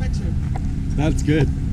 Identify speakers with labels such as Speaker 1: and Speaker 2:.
Speaker 1: picture.
Speaker 2: That's good.